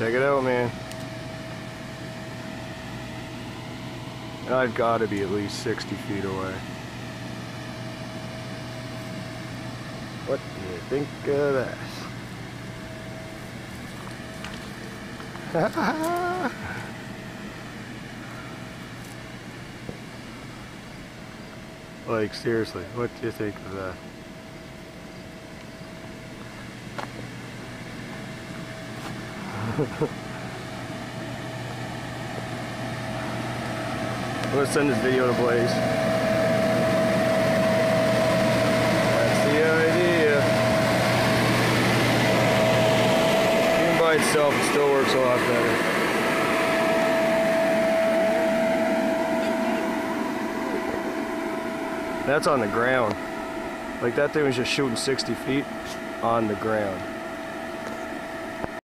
Check it out, man. I've got to be at least 60 feet away. What do you think of that? like, seriously, what do you think of that? I'm gonna send this video to Blaze. That's the idea. Even by itself, it still works a lot better. That's on the ground. Like that thing was just shooting 60 feet on the ground.